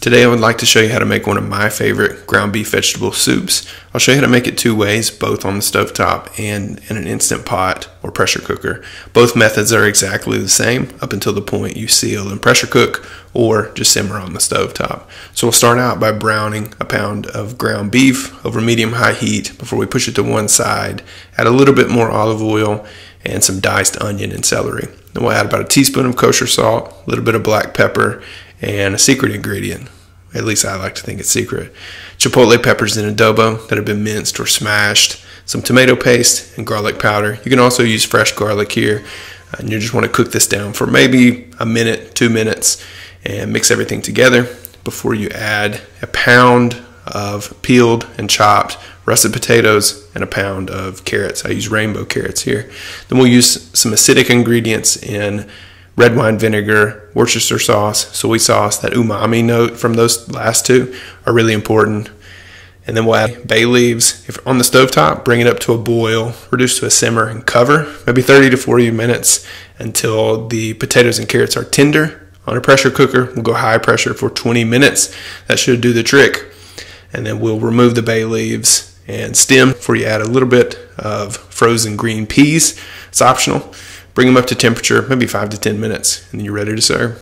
Today I would like to show you how to make one of my favorite ground beef vegetable soups. I'll show you how to make it two ways, both on the stove top and in an instant pot or pressure cooker. Both methods are exactly the same up until the point you seal and pressure cook or just simmer on the stove top. So we'll start out by browning a pound of ground beef over medium high heat before we push it to one side. Add a little bit more olive oil and some diced onion and celery. Then we'll add about a teaspoon of kosher salt, a little bit of black pepper, and a secret ingredient. At least I like to think it's secret. Chipotle peppers in adobo that have been minced or smashed, some tomato paste, and garlic powder. You can also use fresh garlic here. And you just want to cook this down for maybe a minute, two minutes, and mix everything together before you add a pound of peeled and chopped russet potatoes and a pound of carrots. I use rainbow carrots here. Then we'll use some acidic ingredients in red wine vinegar, Worcester sauce, soy sauce, that umami note from those last two are really important. And then we'll add bay leaves. If on the stove top, bring it up to a boil, reduce to a simmer, and cover maybe 30 to 40 minutes until the potatoes and carrots are tender. On a pressure cooker, we'll go high pressure for 20 minutes. That should do the trick. And then we'll remove the bay leaves and stem before you add a little bit of frozen green peas. It's optional. Bring them up to temperature, maybe five to 10 minutes, and you're ready to serve.